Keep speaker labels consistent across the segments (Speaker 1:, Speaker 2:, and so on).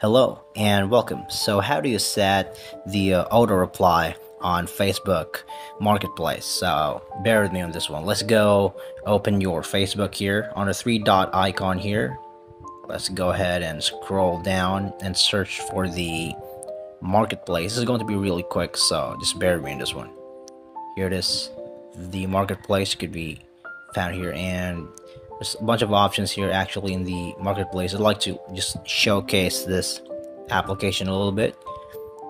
Speaker 1: Hello and welcome. So, how do you set the uh, auto reply on Facebook Marketplace? So, bear with me on this one. Let's go open your Facebook here on the three dot icon here. Let's go ahead and scroll down and search for the Marketplace. This is going to be really quick, so just bear with me on this one. Here it is. The Marketplace could be found here, and there's a bunch of options here actually in the marketplace. I'd like to just showcase this application a little bit.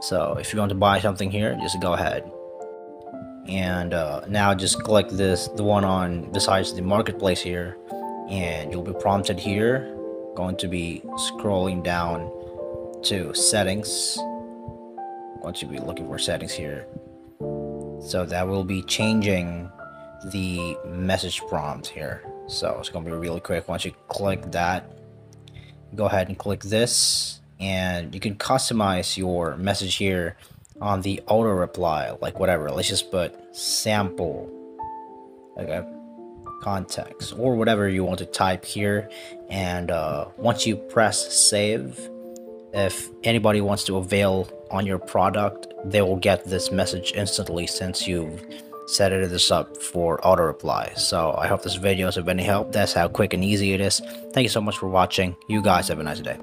Speaker 1: So if you want to buy something here just go ahead. And uh, now just click this the one on besides the marketplace here and you'll be prompted here going to be scrolling down to settings. Going to be looking for settings here? So that will be changing the message prompt here. So it's gonna be really quick. Once you click that go ahead and click this and you can customize your message here on the auto reply like whatever. Let's just put sample okay context or whatever you want to type here. And uh, once you press save if anybody wants to avail on your product they will get this message instantly since you've set it this up for auto reply. So I hope this video is of any help. That's how quick and easy it is. Thank you so much for watching. You guys have a nice day.